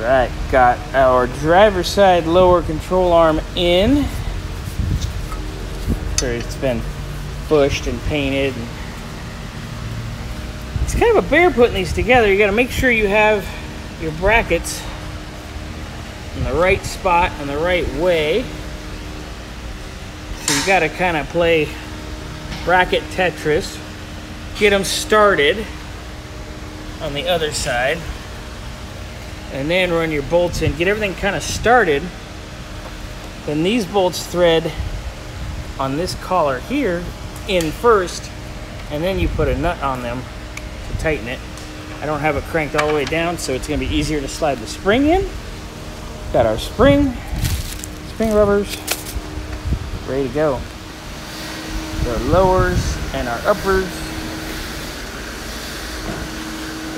Right, got our driver's side lower control arm in. Sure, it's been bushed and painted. It's kind of a bear putting these together. You got to make sure you have your brackets in the right spot and the right way. So you got to kind of play bracket Tetris, get them started on the other side, and then run your bolts in, get everything kind of started. Then these bolts thread on this collar here in first, and then you put a nut on them to tighten it. I don't have it cranked all the way down, so it's gonna be easier to slide the spring in. Got our spring, spring rubbers, ready to go. Our lowers and our uppers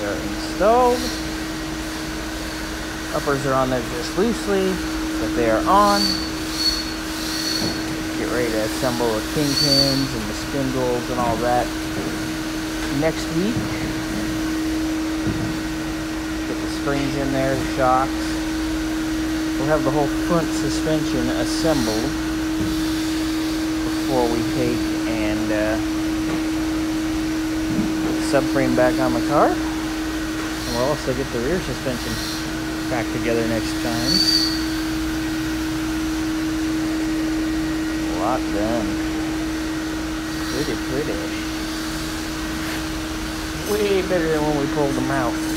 They're installed. Uppers are on there just loosely, but they are on. Get ready to assemble the kingpins and the spindles and all that next week. Get the springs in there, the shocks. We'll have the whole front suspension assembled before we take and uh, subframe back on the car. And we'll also get the rear suspension back together next time. A lot done. Pretty, pretty. Way better than when we pulled them out.